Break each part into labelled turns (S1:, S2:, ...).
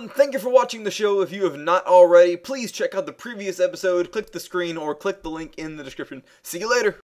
S1: everyone, thank you for watching the show. If you have not already, please check out the previous episode, click the screen, or click the link in the description. See you later!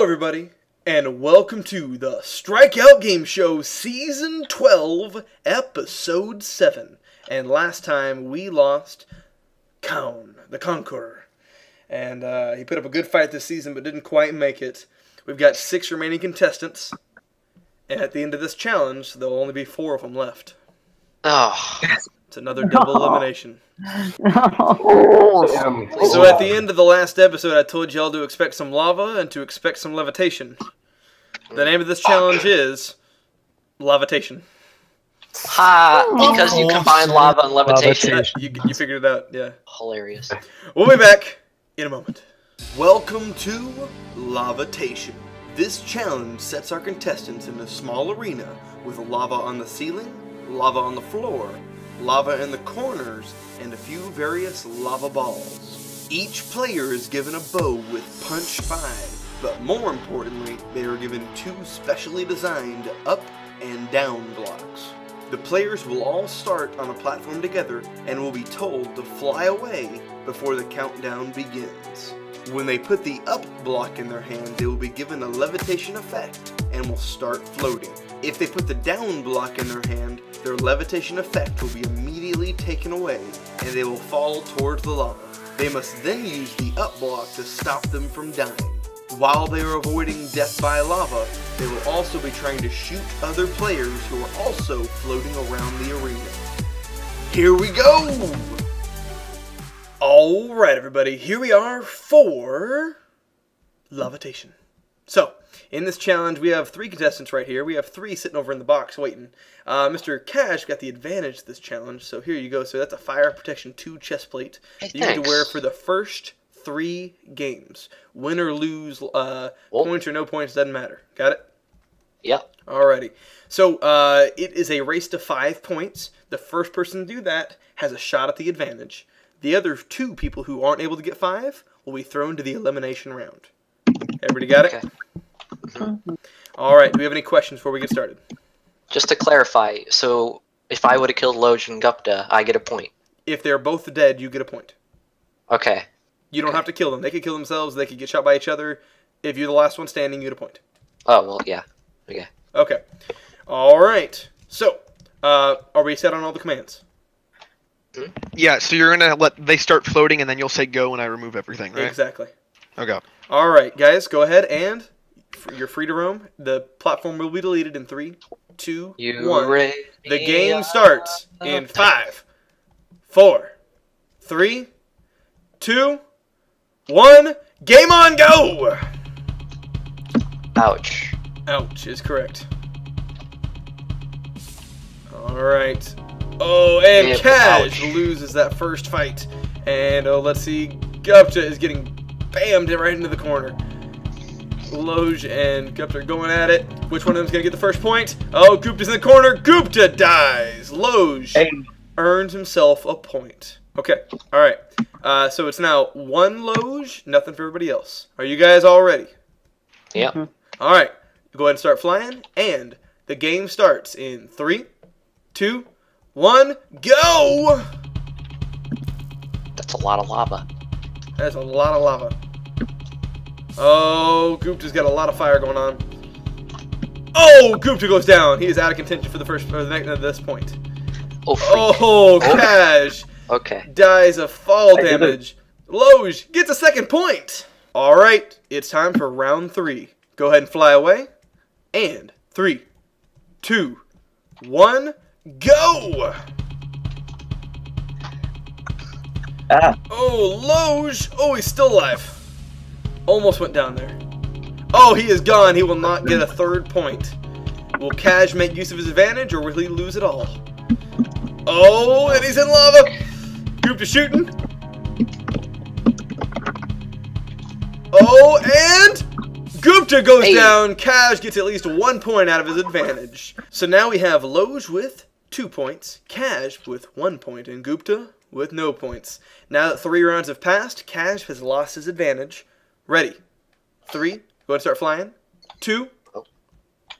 S1: Everybody, and welcome to the Strikeout Game Show Season 12, Episode 7. And last time we lost Coun, the Conqueror. And uh, he put up a good fight this season, but didn't quite make it. We've got six remaining contestants, and at the end of this challenge, there'll only be four of them left.
S2: Oh,
S1: It's another double elimination.
S3: Oh,
S1: So at the end of the last episode, I told y'all to expect some lava and to expect some levitation. The name of this challenge is levitation.
S2: ha! Because you combine lava and levitation.
S3: Levitation.
S1: You, you figured it out, yeah.
S2: Hilarious.
S1: We'll be back in a moment. Welcome to Levitation. This challenge sets our contestants in a small arena with lava on the ceiling, lava on the floor, lava in the corners, and a few various lava balls. Each player is given a bow with punch 5, but more importantly, they are given two specially designed up and down blocks. The players will all start on a platform together and will be told to fly away before the countdown begins. When they put the up block in their hand, they will be given a levitation effect and will start floating. If they put the down block in their hand, their levitation effect will be immediately taken away and they will fall towards the lava. They must then use the up block to stop them from dying. While they are avoiding death by lava, they will also be trying to shoot other players who are also floating around the arena. Here we go! Alright, everybody, here we are for levitation. So, in this challenge, we have three contestants right here. We have three sitting over in the box waiting. Uh, Mr. Cash got the advantage this challenge, so here you go. So that's a fire protection 2 chest plate.
S2: Hey,
S1: you need to wear for the first three games. Win or lose, uh, points or no points, doesn't matter. Got it?
S2: Yep.
S1: Alrighty. So uh, it is a race to five points. The first person to do that has a shot at the advantage. The other two people who aren't able to get five will be thrown to the elimination round. Everybody got it?
S2: Okay.
S1: Alright, do we have any questions before we get started?
S2: Just to clarify, so if I would have killed Loge and Gupta, I get a point.
S1: If they're both dead, you get a point.
S2: Okay.
S1: You don't have to kill them. They could kill themselves, they could get shot by each other. If you're the last one standing, you get a point.
S2: Oh well, yeah. Okay.
S1: Okay. Alright. So, uh, are we set on all the commands?
S3: Yeah, so you're gonna let they start floating, and then you'll say go and I remove everything, right?
S1: Exactly.
S3: Okay.
S1: All right, guys, go ahead and f- you're free to roam. The platform will be deleted in three, two,
S2: You
S1: one. The game starts in five, four, three, two, one. Game on, go!
S2: Ouch.
S1: Ouch is correct. All right. Oh, and
S2: Yeah,
S1: Cash
S2: ouch.
S1: loses that first fight. And oh, let's see, Gupta is getting bammed right into the corner. Loge and Gupta are going at it. Which one of them's gonna get the first point? Oh, Gupta's in the corner. Gupta dies. Loge earns himself a point. Okay. All right. Uh, so it's now one Loge, nothing for everybody else. Are you guys all ready?
S2: Yep.
S1: All right, go ahead and start flying, and the game starts in three, two, one, go!
S2: That's a lot of lava.
S1: That's a lot of lava. Oh, Gupta's got a lot of fire going on. Oh, Gupta goes down. He is out of contention for the first for the next at this point.
S2: Oh, freak.
S1: Oh, Cash
S2: Okay.
S1: dies of fall
S4: I
S1: damage. Loge gets a second point. All right, it's time for round three. Go ahead and fly away. And three, two, one, go!
S4: Ah,
S1: Oh, Loge! Oh, he's still alive. Almost went down there. Oh, he is gone. He will not get a third point. Will Cash make use of his advantage, or will he lose it all? Oh, and he's in lava. Group to shooting. Oh, and Gupta goes
S2: Hey.
S1: down. Cash gets at least one point out of his advantage. So now we have Loge with two points, Cash with one point, and Gupta with no points. Now that three rounds have passed, Cash has lost his advantage. Ready? Three. Go ahead and start flying. Two.
S2: Oh.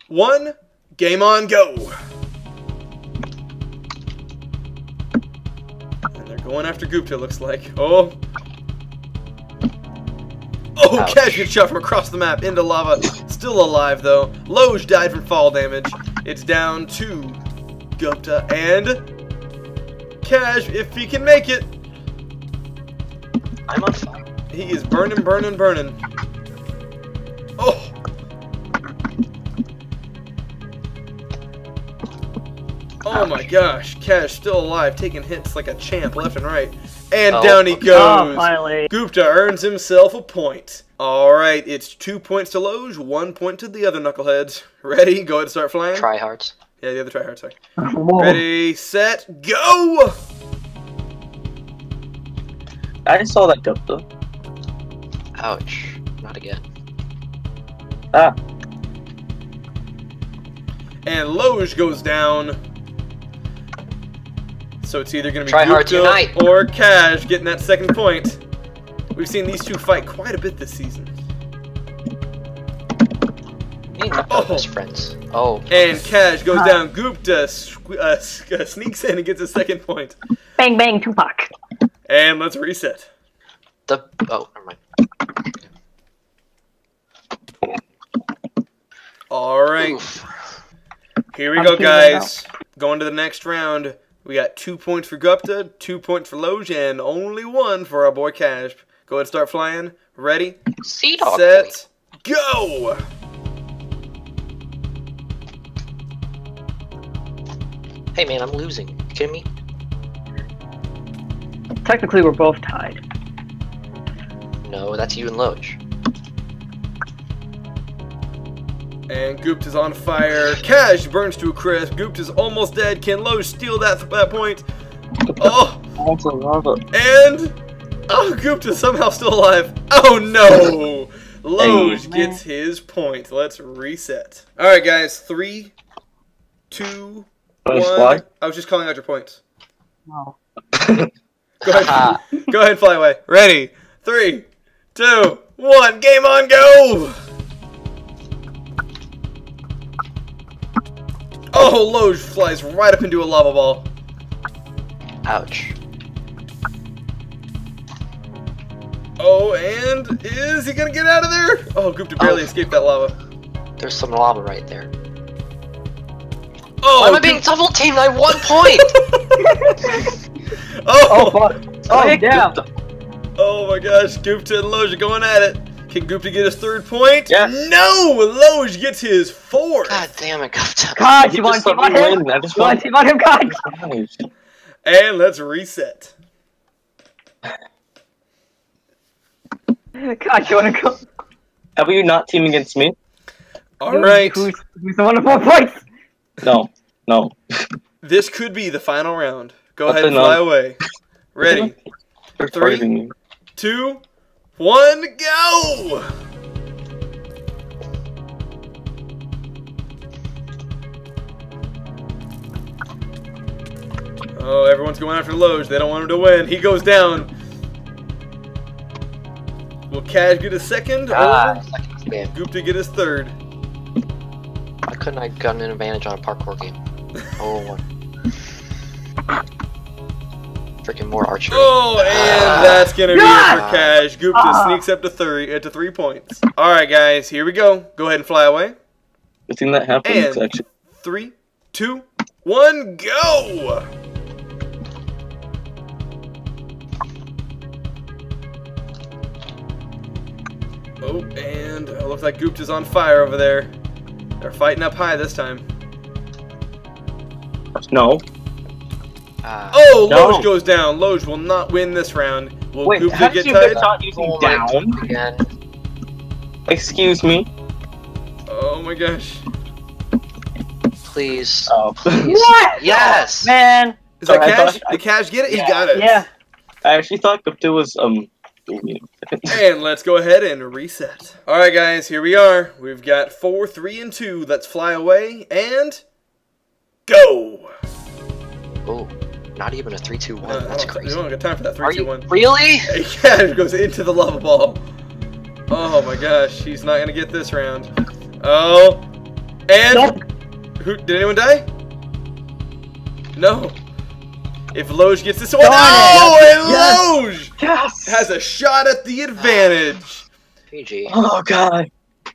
S1: One. Game on, go. And they're going after Gupta, it looks like. Oh. Oh,
S2: Ouch.
S1: Cash gets shot from across the map into lava. Still alive, though. Loge died from fall damage. It's down to Gupta and Cash, if he can make it.
S2: I'm on fire.
S1: He is burning, burning, burning. Oh! Oh my gosh, Cash still alive, taking hits like a champ left and right. And
S2: Oh.
S1: down he
S5: Oh,
S1: goes.
S5: finally.
S1: Gupta earns himself a point. Alright, it's two points to Loge, one point to the other knuckleheads. Ready? Go ahead and start flying.
S2: Tryhards.
S1: Yeah, the other tryhard, sorry.
S5: Whoa.
S1: Ready, set, go!
S4: I saw that Gupta.
S2: Ouch. Not again.
S4: Ah,
S1: And Loge goes down. So it's either going to be Gupta or Cash getting that second point. We've seen these two fight quite a bit this season.
S2: Me and Gupta
S1: Oh.
S2: are friends. Oh.
S1: And Cash goes down. Gupta squ- uh, uh, sneaks in and gets a second point.
S5: Bang bang Tupac.
S1: And let's reset.
S2: The. Oh, never mind.
S1: All right,
S2: Oof.
S1: here we
S5: I'm
S1: go, guys. Going to the next round. We got two points for Gupta, two points for Loge, and only one for our boy Cash. Go ahead and start flying. Ready,
S2: Sea
S1: set, go!
S2: Hey man, I'm losing. You kidding me?
S5: Technically, we're both tied.
S2: No, that's you and Loge.
S1: And Goopt is on fire. Cash burns to a crisp. Goopt is almost dead. Can Loge steal that, that point? Oh,
S4: that's a lava.
S1: and oh, is somehow still alive. Oh no! Loge
S5: Hey,
S1: gets his point. Let's reset. All right, guys. Three, two,
S4: fly?
S1: I was just calling out your points.
S5: No.
S1: Go ahead. Go ahead, fly away. Ready? Three, two, one. Game on, go! Oh, Loge flies right up into a lava ball.
S2: Ouch.
S1: Oh, and is he gonna get out of there? Oh, Gupta oh. barely
S2: Oh.
S1: escaped that lava.
S2: There's some lava right there.
S1: Oh,
S2: Why am I being double teamed? I have one point!
S1: oh,
S5: Oh fuck. Oh
S4: Hey,
S5: damn.
S4: Gupta.
S1: Oh my gosh, Gupta and Loge are going at it. Can Gupta get his third point?
S4: Yeah.
S1: No, Loge gets his fourth.
S2: God damn it, Gupta.
S5: God, you
S4: You
S5: want to
S4: let
S5: team
S4: me
S5: on him?
S4: win. I just
S5: You want
S4: want
S5: to team on him, God?
S4: Nice.
S1: And let's reset.
S5: God, you want to go?
S4: How about you not team against me?
S1: All right,
S5: Who's, who's the one of four points?
S4: No, no.
S1: this could be the final round. Go
S4: What's
S1: ahead and
S4: the
S1: fly away. Ready?
S4: You're
S1: Three. Two, one, go! Oh, everyone's going after Loge. They don't want him to win. He goes down. Will Cash get his second?
S2: Ah,
S1: Or
S2: second.
S1: Gupta get his third?
S2: Why couldn't I gotten an advantage on a parkour game? Oh, one. Freaking more archery.
S1: Oh, and
S2: Ah.
S1: that's gonna be it for Cash. Gupta
S5: Ah.
S1: sneaks up to three uh, to three points. All right, guys, here we go. Go ahead and fly away.
S4: The thing that happens
S1: And-
S4: actually.
S1: Three, two, one, go! Oh, and it looks like Gupta's on fire over there. They're fighting up high this time.
S4: No.
S2: Ah.
S1: Oh,
S4: No.
S1: Loge goes down. Loge will not win this round. Will
S4: Wait,
S1: Gupta
S4: how
S1: get
S4: did you
S1: tied?
S4: get caught using
S2: Oh
S4: down?
S2: Again.
S4: Excuse me.
S1: Oh my gosh.
S2: Please.
S4: Oh.
S5: What?
S2: Yes!
S5: Man.
S1: Is
S4: Sorry,
S1: that
S4: I
S1: Cash?
S4: thought-
S1: Did Cash get it? He got it.
S5: Yeah.
S4: I actually thought Gupta was um
S1: And let's go ahead and reset. Alright, guys, here we are. We've got 4, 3, and 2. Let's fly away and go!
S2: Oh, not even a three, two, one.
S1: Uh,
S2: That's crazy.
S1: We don't got time for that 3,
S2: Are
S1: 2,
S2: you
S1: 1.
S2: really?
S1: Yeah, it goes into the lava ball. Oh my gosh, he's not gonna get this round. Oh, and
S5: Nope.
S1: who did anyone die? No. If Loge gets this one,
S5: Darn it.
S1: oh, and
S5: Yes.
S1: Loge
S5: Yes!
S1: has a shot at the advantage.
S2: PG.
S4: Oh god.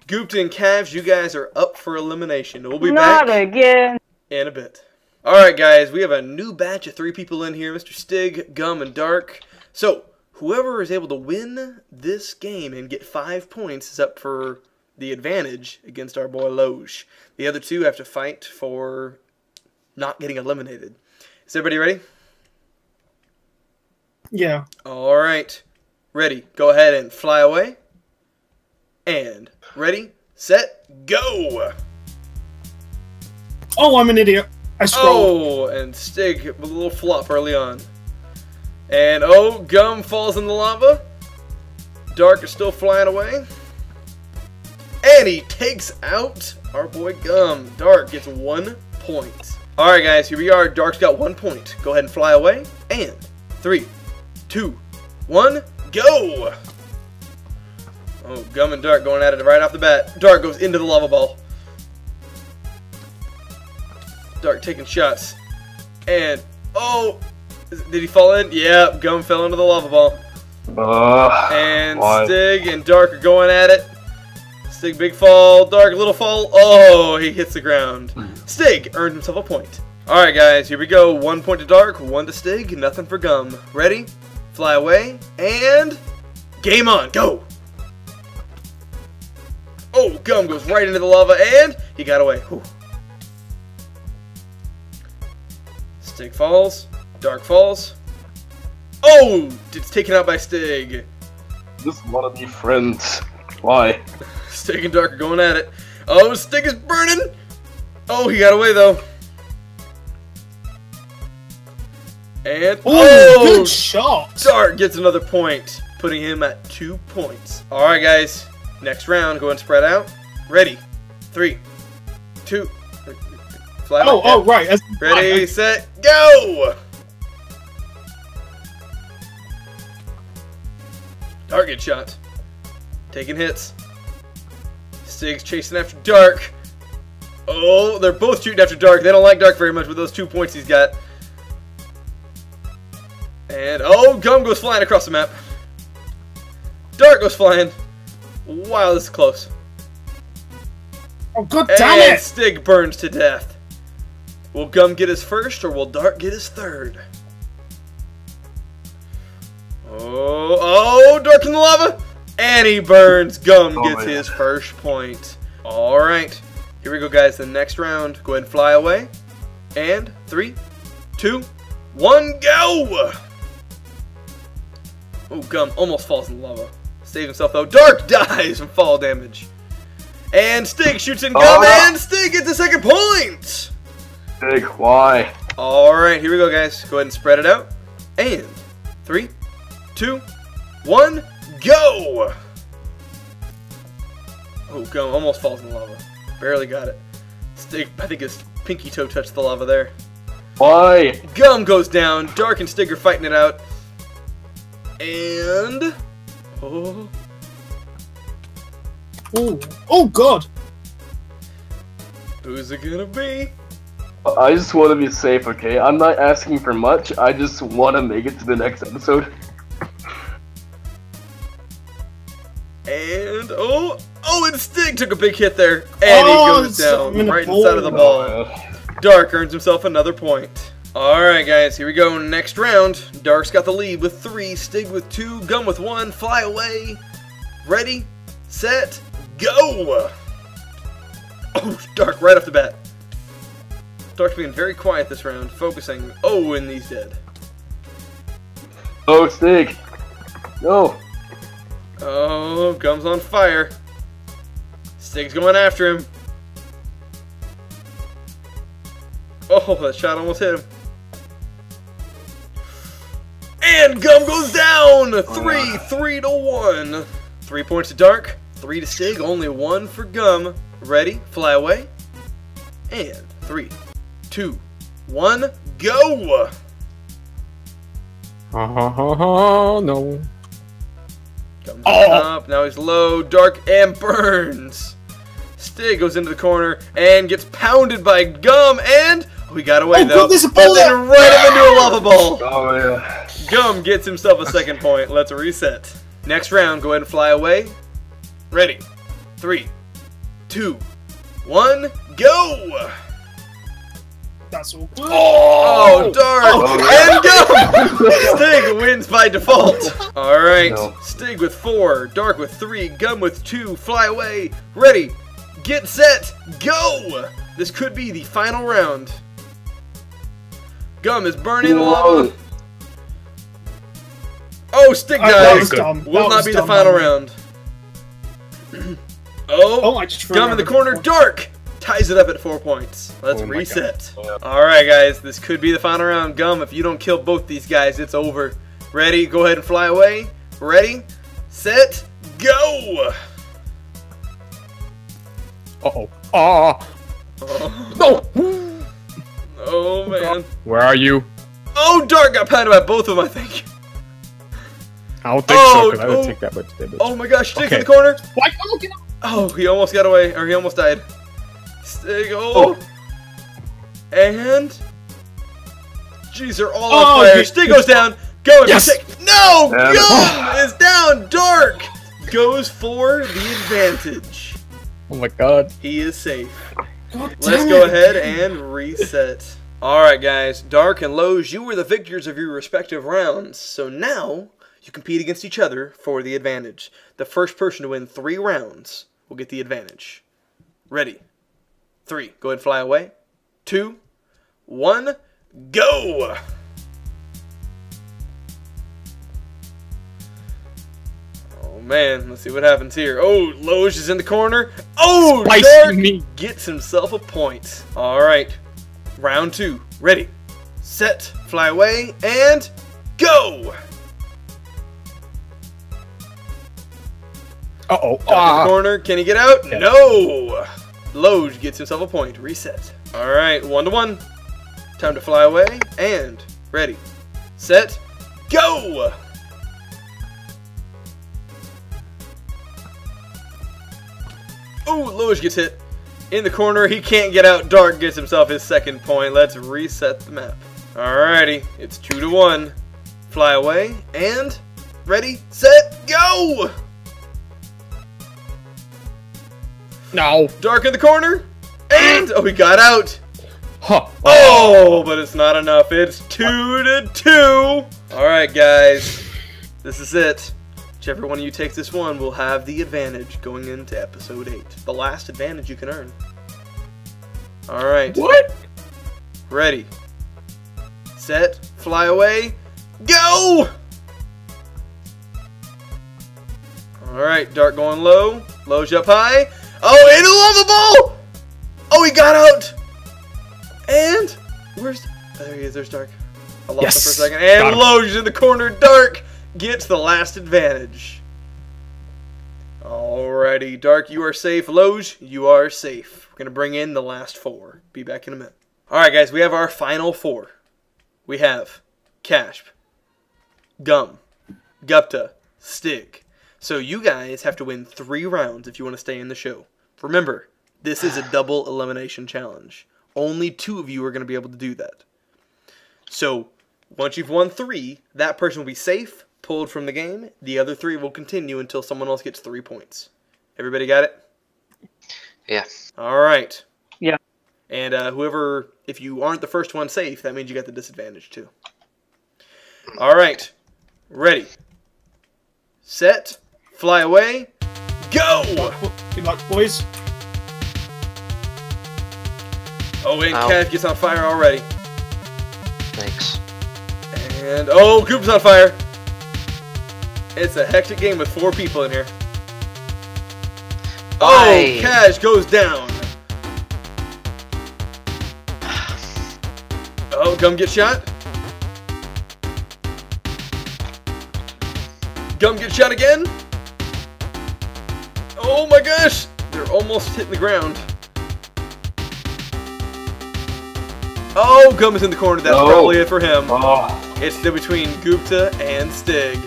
S1: Gooped and Cavs, you guys are up for elimination. We'll be
S5: Not
S1: back
S5: again.
S1: in a bit. All right, guys, we have a new batch of three people in here: Mr. Stig, Gum, and Dark. So whoever is able to win this game and get five points is up for the advantage against our boy Loge. The other two have to fight for not getting eliminated. Is everybody ready?
S6: Yeah.
S1: All right, ready. Go ahead and fly away. And ready, set, go.
S6: Oh, I'm an idiot. I scrolled.
S1: Oh, and Stig with a little flop early on. And oh, Gum falls in the lava. Dark is still flying away. And he takes out our boy Gum. Dark gets one point. Alright, guys, here we are. Dark's got one point. Go ahead and fly away. And three, two, one, go! Oh, Gum and Dark going at it right off the bat. Dark goes into the lava ball. Dark taking shots. And, oh, did he fall in? Yeah, Gum fell into the lava ball.
S4: Uh,
S1: And? Stig and Dark are going at it. Stig, big fall. Dark, little fall. Oh, he hits the ground. Stig earned himself a point. Alright, guys, here we go. One point to Dark, one to Stig, nothing for Gum. Ready? Fly away, and game on. Go! Oh, Gum goes right into the lava, and he got away. Whew. Stig falls. Dark falls. Oh! It's taken out by Stig.
S4: just wanna be friends. Why?
S1: Stig and Dark are going at it. Oh, Stig is burning! Oh, he got away though. And
S6: Oh,
S1: oh,
S6: good shot.
S1: Dark gets another point, putting him at two points. All right, guys. Next round, go and spread out. Ready? Three, two. Fly
S6: Oh, oh, right. as-
S1: Ready,
S6: right,
S1: set, go! Target shot. Taking hits. Stig's chasing after Dark. Oh, they're both shooting after Dark. They don't like Dark very much with those two points he's got. And, oh, Gum goes flying across the map. Dark goes flying. Wow, this is close.
S6: Oh, god damn
S1: and
S6: it.
S1: Stig burns to death. Will Gum get his first or will Dark get his third? Oh, oh, Dark in the lava! And he burns. Gum
S4: Oh,
S1: gets
S4: man.
S1: his first point. Alright, here we go, guys. The next round. Go ahead and fly away. And three, two, one, go! Oh, Gum almost falls in the lava. Saves himself though. Dark dies from fall damage. And Stig shoots in Gum,
S4: Oh.
S1: and Stig gets a second point!
S4: Big, why?
S1: Alright, here we go, guys. Go ahead and spread it out. And three, two, one, go! Oh, Gum almost falls in the lava. Barely got it. Stig, I think his pinky toe touched the lava there.
S4: Why?
S1: Gum goes down. Dark and Stig are fighting it out. And. Oh.
S6: Oh, oh god.
S1: Who's it gonna be?
S4: I just want to be safe, okay? I'm not asking for much. I just want to make it to the next episode.
S1: And. Oh! Oh, and Stig took a big hit there. And
S6: Oh,
S1: he goes down
S6: in
S1: right inside of the
S6: ball.
S1: ball. Dark earns himself another point. Alright, guys, here we go. Next round. Dark's got the lead with three, Stig with two, Gum with one. Fly away. Ready, set, go! Oh, Dark right off the bat. Dark's being very quiet this round, focusing. Oh, and he's dead.
S4: Oh, Stig. No.
S1: Oh, Gum's on fire. Stig's going after him. Oh, that shot almost hit him. And Gum goes down! Oh, three, three to one. Three points to Dark, three to Stig, only one for Gum. Ready? Fly away. And three, two, one, go!
S7: Oh no.
S1: Gum's
S6: Oh.
S1: up, now he's low, Dark, and burns. Stig goes into the corner and gets pounded by Gum, and oh, he got away
S6: Oh,
S1: though.
S6: God, there's a ball
S1: and then right up into a lava ball.
S4: Oh yeah.
S1: Gum gets himself a second point. Let's reset. Next round, go ahead and fly away. Ready. Three, two, one, go!
S6: That's all good.
S1: Oh, dark!
S4: Oh,
S1: and oh, Gum! Stig wins by default. Alright,
S4: No.
S1: Stig with four, Dark with three, Gum with two, fly away. Ready, get set, go! This could be the final round. Gum is burning the lava. Oh, Stig
S6: Oh, that was
S1: dies. Will not
S6: was
S1: be the final
S6: man.
S1: round. oh,
S6: Oh, I just
S1: Gum in the
S6: remembered.
S1: corner, Dark ties it up at four points. Let's
S7: Oh
S1: reset.
S4: God.
S1: All right, guys, this could be the final round. Gum, if you don't kill both these guys, it's over. Ready? Go ahead and fly away. Ready, set, go.
S7: Uh oh. Oh.
S1: Oh,
S7: No.
S1: oh man.
S7: Where are you?
S1: Oh, Dark got pounded by both of them, I think.
S7: I don't think
S1: Oh,
S7: so, because I
S1: oh.
S7: didn't take that much damage.
S1: Oh my gosh, Stig in the corner.
S6: Why am I looking up?
S1: Oh, he almost got away, or he almost died. Stig, oh. And. Jeez, they're all
S6: Oh,
S1: on fire.
S6: you-
S1: Stig goes down. Go
S7: Yes!
S1: No!
S4: Damn it.
S1: Gum is down. Dark goes for the advantage.
S7: Oh my god.
S1: He is safe.
S6: God
S1: Let's go
S6: it.
S1: ahead and reset. Alright, guys. Dark and Loge, you were the victors of your respective rounds. So now you compete against each other for the advantage. The first person to win three rounds will get the advantage. Ready? Three. Go ahead and fly away. Two. One. Go! Oh man, let's see what happens here. Oh, Loge is in the corner. Oh,
S7: Spicy
S1: gets himself a point. All right, round two. Ready, set, fly away, and go.
S7: Uh oh.
S1: Top
S7: Ah.
S1: corner. Can he get out? No. Loge gets himself a point. Reset. All right, one to one. Time to fly away and ready, set, go. Ooh, Loge gets hit. In the corner, he can't get out. Dark gets himself his second point. Let's reset the map. Alrighty, it's two to one. Fly away and ready, set, go.
S7: No.
S1: Dark in the corner, and oh, he got out.
S7: Huh.
S1: Oh, but it's not enough. It's two to two. All right, guys, this is it. Whichever one of you takes this one will have the advantage going into episode eight. The last advantage you can earn. All right.
S7: What?
S1: Ready. Set. Fly away. Go! Alright, Dark going low. Low's up high. Oh, into the lava ball! Oh, he got out! And where's oh, there he is, there's Dark. I lost
S7: Yes.
S1: him for a second. And. Lowe's in the corner. Dark gets the last advantage. Alrighty, Dark, you are safe. Loge, you are safe. We're gonna bring in the last four. Be back in a minute. Alright, guys, we have our final four. We have Cashp, Gum, Gupta, Stig. So you guys have to win three rounds if you want to stay in the show. Remember, this is a double elimination challenge. Only two of you are going to be able to do that. So once you've won three, that person will be safe, pulled from the game. The other three will continue until someone else gets three points. Everybody got it?
S2: Yeah.
S1: All right.
S5: Yeah.
S1: And uh, whoever, if you aren't the first one safe, that means you got the disadvantage too. All right. Ready. Set. Fly away. Go!
S6: Good luck, boys.
S1: Oh, and
S2: Ow.
S1: Kev gets on fire already.
S2: Thanks.
S1: And oh, Goop's on fire. It's a hectic game with four people in here. Oh, Cash goes down. Oh, come get shot. Gum gets shot again. Oh my gosh! They're almost hitting the ground. Oh, Gum is in the corner. That's
S4: No.
S1: probably it for him.
S4: Oh,
S1: It's still between Gupta and Stig.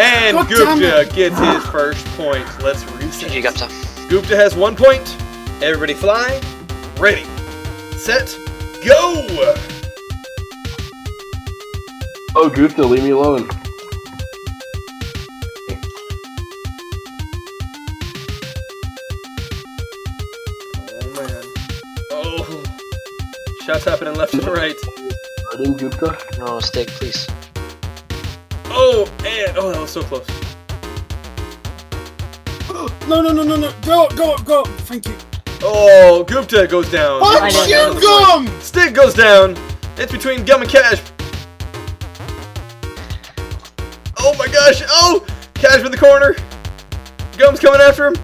S1: And
S6: God
S1: Gupta gets his first point. Let's reset.
S2: GG Gupta.
S1: Gupta has one point. Everybody fly. Ready. Set. Go!
S4: oh, Gupta, leave me alone.
S1: Shots happening left and right.
S4: Pardon, Gupta.
S2: No, Stig, please.
S1: Oh, and oh, that was so close.
S6: No, no, no, no, no. Go, go, go. Thank you.
S1: Oh, Gupta goes down.
S6: Fuck
S5: know,
S6: you. Gum!
S1: Stig goes down. It's between Gum and Cash. Oh my gosh. Oh, Cash in the corner. Gum's coming after him.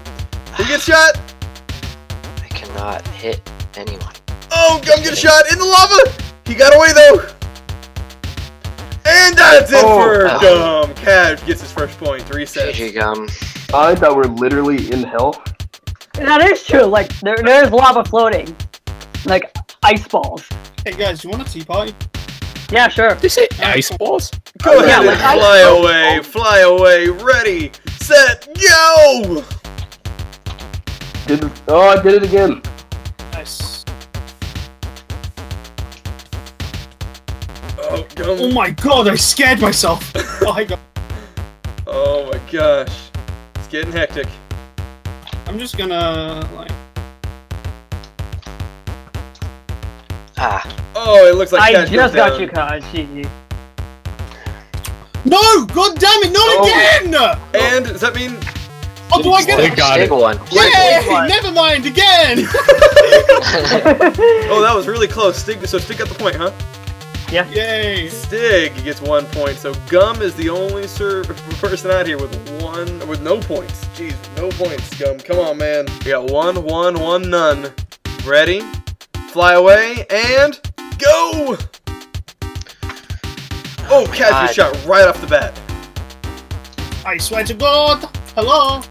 S1: He gets shot.
S2: I cannot hit anyone.
S1: Oh, Gum gets shot in the lava. He got away though. And that's it
S4: Oh.
S1: for Gum. Cash gets his first point. Reset.
S2: GG Gum.
S4: I thought we're literally in hell.
S5: That is true. Like there, there's lava floating, like ice balls.
S6: Hey guys, you want a tea party?
S5: Yeah, sure.
S7: They say ice balls?
S1: Go
S5: Yeah,
S1: ahead
S5: like
S1: and
S5: I-
S1: fly away. Fly away. Ready, set, go.
S4: Did it, oh, I did it again.
S6: Nice.
S1: Oh,
S6: Oh my god, I scared myself. Oh my god.
S1: Oh my gosh. It's getting hectic.
S6: I'm just gonna like.
S2: Ah,
S1: Oh, it looks like
S5: I
S1: Cash
S5: just
S1: goes
S5: got
S1: down.
S5: you, Kaj. GG.
S6: No! God damn it! Not
S4: Oh.
S6: again!
S1: And does that mean?
S6: Oh, do I get
S7: They
S6: it?
S7: got it.
S2: one.
S6: Yay!
S5: One.
S6: Never mind. Again.
S1: Oh, that was really close. Stig. So Stig got the point, huh?
S6: Yay!
S1: Stig gets one point. So Gum is the only person out here with one with no points. Jeez, no points. Gum, come on, man. We got one, one, one, none. Ready? Fly away and go. Oh, oh Cash
S2: God.
S1: gets shot right off the bat.
S6: I swear to God. Hello.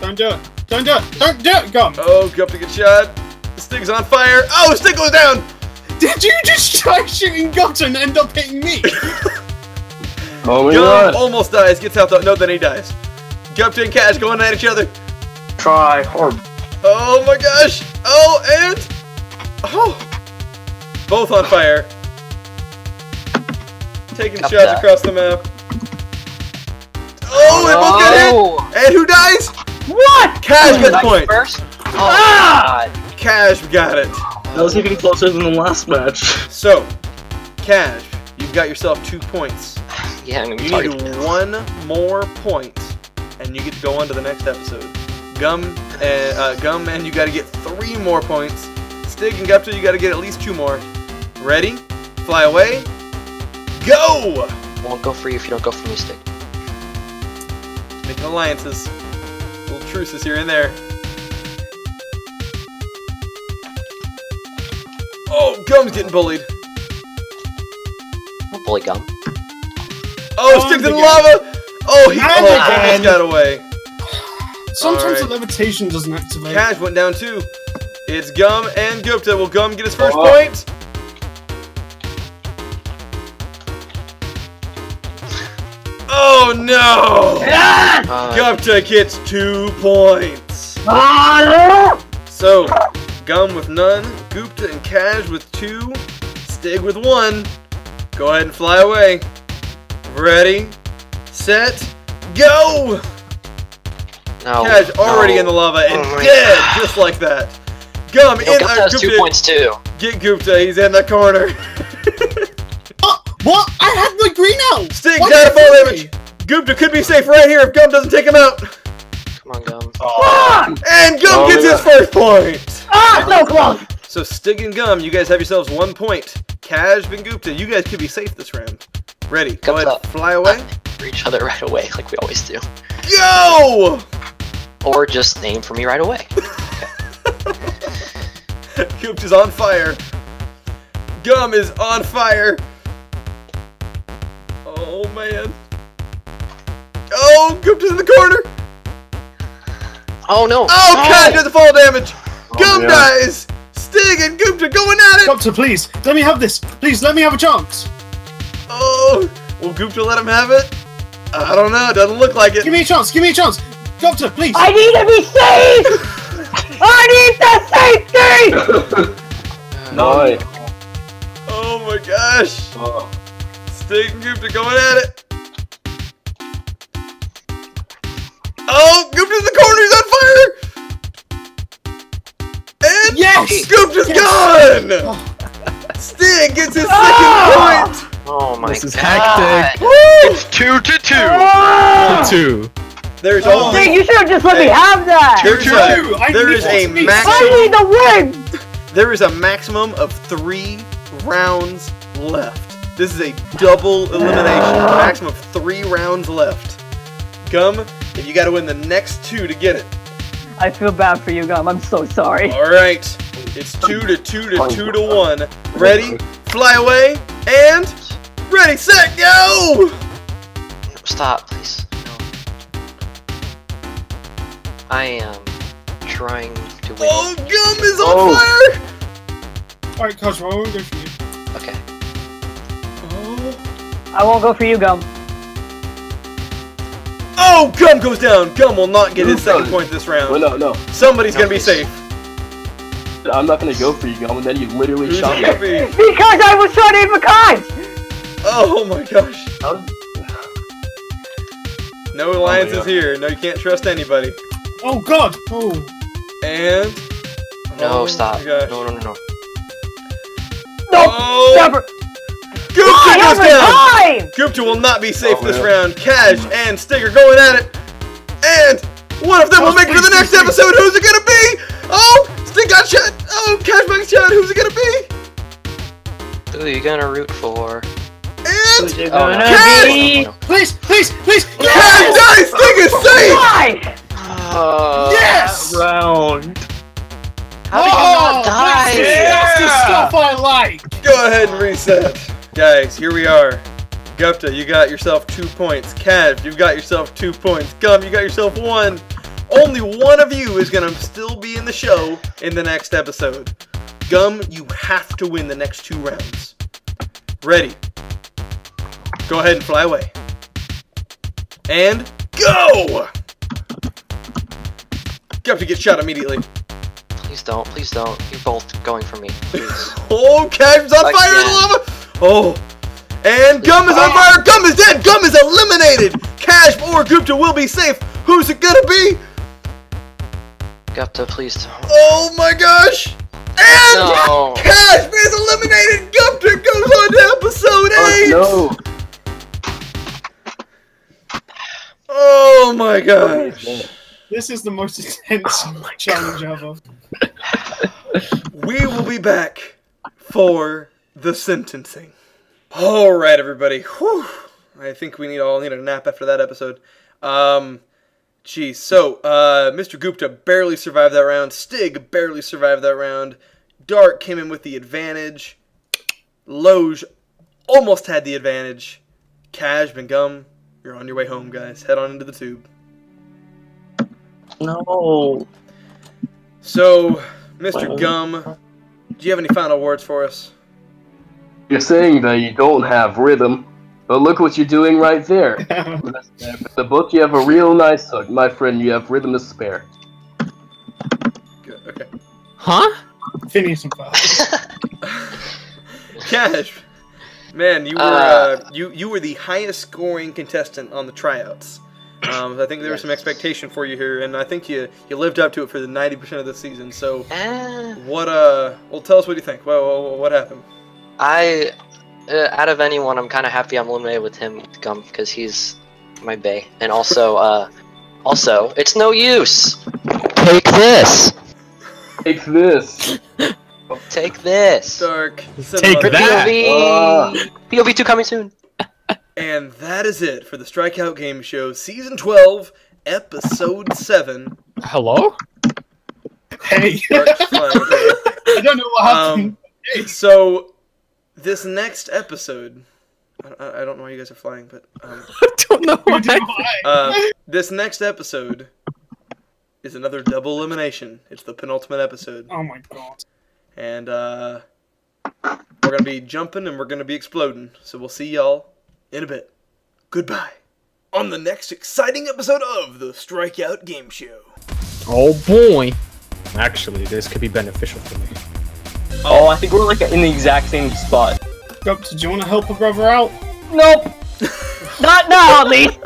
S6: Don't do it. Don't do it. Don't do it, Gum.
S1: Oh, Gum to get shot. Stig's on fire. Oh, Stig goes down.
S6: Did you just try shooting Gum and end up hitting me?
S4: Oh my
S1: Gum
S4: god.
S1: almost dies. Gets out though. No, then he dies. Gupta and Cash going at each other.
S4: Try hard.
S1: Oh my gosh! Oh, and oh, both on fire. Taking
S2: Got
S1: shots across the map. Oh, they both got hit. And who dies?
S5: What?
S1: Cash gets the point.
S2: First? Oh
S5: Ah!
S2: my god.
S1: Cash got it.
S8: That was even closer than the last match.
S1: So, Cash, you've got yourself two points.
S2: Yeah, I'm gonna be
S1: You need one more point, and you get to go on to the next episode. Gum and uh, Gum man, you got to get three more points. Stig and Gupta, you got to get at least two more. Ready? Fly away. Go!
S2: Won't go for you if you don't go for me, Stig.
S1: Making alliances, little truces here and there. Oh, Gum's getting bullied.
S2: Bully Gum.
S1: Oh,
S6: Gum
S1: Stig's in the lava. Oh, he
S6: And
S1: oh, almost
S6: again.
S1: got away.
S6: Sometimes
S1: Alright.
S6: the levitation doesn't activate.
S1: Cash went down too. It's Gum and Gupta. Will Gum get his first
S4: Oh.
S1: point? Oh no!
S5: Ah!
S1: Gupta gets two points.
S5: Ah!
S1: So, Gum with none, Gupta and Cash with two, Stig with one. Go ahead and fly away. Ready, set, go!
S2: no.
S1: Cash already
S2: no.
S1: in the lava and
S2: Oh
S1: dead,
S2: God.
S1: just like that. Gum
S2: Yo,
S1: in
S2: Gupta
S1: uh,
S2: has two points too.
S1: Get Gupta, he's in the corner.
S6: Oh, what? I have my green out.
S1: Stig
S6: Why
S1: down full
S6: you
S1: damage. Gupta could be safe right here if Gum doesn't take him out.
S2: Come on, Gum.
S5: Ah!
S1: And Gum
S4: Oh,
S1: gets his first point.
S5: Ah! So close.
S1: So Stig and Gum, you guys have yourselves one point. Cash and Gupta, you guys could be safe this round. Ready? Go
S2: Gupta.
S1: ahead, fly away.
S2: For each other right away, like we always do.
S1: Go!
S2: Or just name for me right away.
S1: Gupta's on fire. Gum is on fire. Oh man. Oh, Gupta's in the corner.
S2: Oh no!
S1: Oh, Kaj does the fall damage. Oh, Gum
S4: yeah.
S1: dies. Stig and Gupta going at it.
S6: Doctor, please, let me have this. Please, let me have a chance.
S1: Oh, will Gupta let him have it? I don't know. It Doesn't look like it.
S6: Give me a chance. Give me a chance. Doctor, please.
S5: I need to be safe! I need the safety!
S4: Nice.
S1: Oh my gosh.
S4: Oh,
S1: Stig and Gupta going at it. Oh, Gupta's in the corner. He's on fire. And
S6: Yes!
S1: Gupta's
S6: Yes!
S1: gone. Stig gets his second
S5: Ah!
S1: point.
S2: Oh my
S7: This is
S2: god!
S7: hectic.
S1: Woo!
S3: It's two to two.
S5: Ah!
S7: Two.
S1: There's
S6: Oh.
S1: only
S5: Dang, you should have just let me have that!
S1: there's
S6: Two,
S1: a,
S6: two. I
S1: there
S6: need
S1: is
S6: to
S1: a
S6: be
S1: maximum
S5: I need the win!
S1: there is a maximum of three rounds left. This is a double elimination. Maximum of three rounds left. Gum, if you got to win the next two to get it.
S5: I feel bad for you, Gum. I'm so sorry.
S1: All right, it's two to two to two to one. Ready? Fly away and ready, set, go!
S2: Stop, please. No. I am trying to win.
S1: Oh, Gum is on
S4: Oh.
S1: fire!
S6: Alright, Cosmo, I won't go for you.
S2: Okay.
S1: Oh.
S5: I won't go for you, Gum.
S1: Oh, Gum goes down. Gum will not get his second
S4: does?
S1: point this
S4: well,
S1: round.
S4: no, no.
S1: Somebody's
S2: No,
S1: gonna be safe.
S4: I'm not gonna go for you, Gum, and then you literally
S1: Who's
S4: shot
S1: it
S4: me.
S5: Because I was trying to aim a kite!
S1: Oh my gosh.
S4: How-
S1: No oh alliances
S4: yeah.
S1: here. No, you can't trust anybody.
S6: Oh god! Oh.
S1: And
S2: No,
S1: oh
S2: stop. No, no, no, no.
S5: No!
S1: Oh,
S5: Never!
S1: Gupta
S5: I
S1: goes down.
S5: time!
S1: Gupta will not be safe
S4: Oh,
S1: this
S4: yeah.
S1: round. Cash and Stig are going at it, and one of them will
S6: Oh,
S1: make it to the next
S6: please,
S1: episode. Who's it gonna be? Oh, Stig got shot. Oh, Cash got shot. Who's it gonna be?
S2: Who are you gonna root for?
S1: And
S5: it
S2: Oh,
S5: gonna
S1: Cash!
S5: be?
S6: Please, please, please!
S1: Cash dies. Stig is safe.
S5: Why?
S2: Uh,
S6: Yes!
S8: Round.
S2: How did you not die?
S6: That's the stuff I like!
S1: Go ahead and reset. Guys, here we are. Gupta, you got yourself two points. Cav, you've got yourself two points. Gum, you got yourself one. Only one of you is gonna still be in the show in the next episode. Gum, you have to win the next two rounds. Ready. Go ahead and fly away. And go! Gupta gets shot immediately.
S2: Please don't. Please don't. You're both going for me. Please.
S1: Oh, Cash's on fire in the lava! Oh, and Gum is on fire! Gum is dead! Gum is eliminated! Cash or Gupta will be safe! Who's it gonna be?
S2: Gupta, please don't.
S1: Oh my gosh! And
S2: No.
S1: Cash is eliminated! Gupta goes on to episode 8!
S4: Oh,
S1: Oh my gosh!
S6: This is the most intense oh challenge ever.
S1: We will be back for the sentencing. All right, everybody. Whew. I think we need all need a nap after that episode. Um, geez. So, uh, Mr. Gupta barely survived that round. Stig barely survived that round. Dark came in with the advantage. Loge almost had the advantage. Cash and Gum, you're on your way home, guys. Head on into the tube.
S8: No.
S1: So, Mr. Gum, do you have any final words for us?
S4: You're saying that you don't have rhythm, but look what you're doing right there. The book, you have a real nice hook. My friend, you have rhythm to spare.
S1: Good. Okay.
S7: Huh?
S6: Phineas and Ferb.
S1: Cash, man, you were
S2: Uh,
S1: uh, you you were the highest scoring contestant on the tryouts. Um, I think there was some expectation for you here, and I think you you lived up to it for the ninety percent of the season. So,
S2: Eh,
S1: what uh, well, tell us what you think. Well, what, what happened?
S2: I, uh, out of anyone, I'm kind of happy I'm eliminated with him, with Gum, because he's my bae. And also, uh, also, it's no use. Take this.
S4: Take this.
S2: Take this.
S1: Dark.
S7: Take that.
S2: POV. POV two coming soon.
S1: And that is it for the Strikeout Game Show, season twelve, episode seven.
S7: Hello?
S6: Hey, I don't know what happened.
S1: Um, so, this next episode, I, I- I don't know why you guys are flying, but um,
S7: I don't know why.
S6: why.
S1: uh, this next episode is another double elimination. It's the penultimate episode,
S6: Oh my god.
S1: and uh, we're gonna be jumping and we're gonna be exploding. So we'll see y'all in a bit. Goodbye. On the next exciting episode of the Strikeout Game Show.
S7: Oh boy. Actually, this could be beneficial for me.
S8: Oh, I think we're like in the exact same spot.
S6: Gups, do you want to help a brother out?
S5: Nope. Not now, at least.